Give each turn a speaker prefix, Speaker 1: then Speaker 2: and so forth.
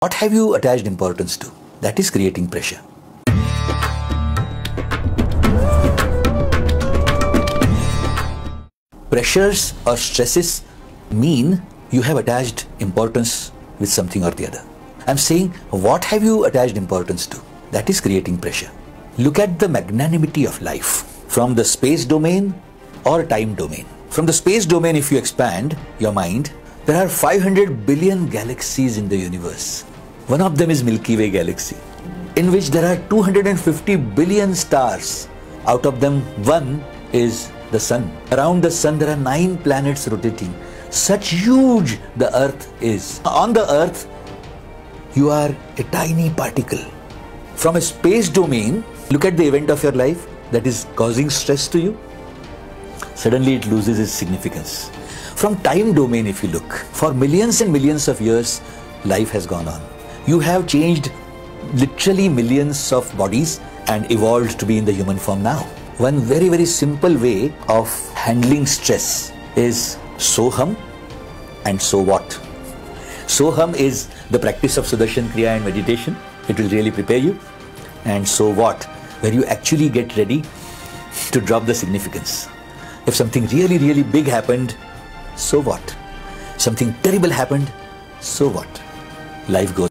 Speaker 1: What have you attached importance to? That is creating pressure. Pressures or stresses mean you have attached importance with something or the other. I'm saying, what have you attached importance to? That is creating pressure. Look at the magnanimity of life from the space domain or time domain. From the space domain, if you expand your mind, there are 500 billion galaxies in the universe. One of them is Milky Way galaxy, in which there are 250 billion stars. Out of them, one is the sun. Around the sun, there are nine planets rotating. Such huge the earth is. On the earth, you are a tiny particle. From a space domain, look at the event of your life that is causing stress to you. Suddenly it loses its significance. From time domain, if you look, for millions and millions of years, life has gone on. You have changed literally millions of bodies and evolved to be in the human form now. One very, very simple way of handling stress is Soham and so what. Soham is the practice of Sudarshan Kriya and meditation. It will really prepare you. And so what, where you actually get ready to drop the significance. If something really, really big happened, so what? Something terrible happened, so what? Life goes.